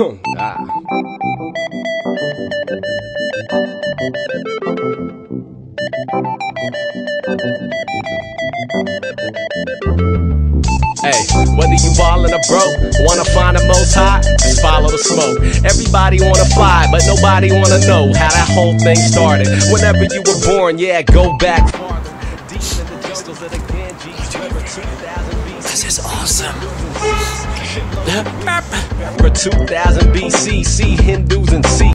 ah. Hey, whether you ballin' or broke, wanna find the most high, just follow the smoke. Everybody wanna fly, but nobody wanna know how that whole thing started. Whenever you were born, yeah, go back farther. Deep in the of the Ganges, over 2000 BC. This is awesome. For 2000 BC, see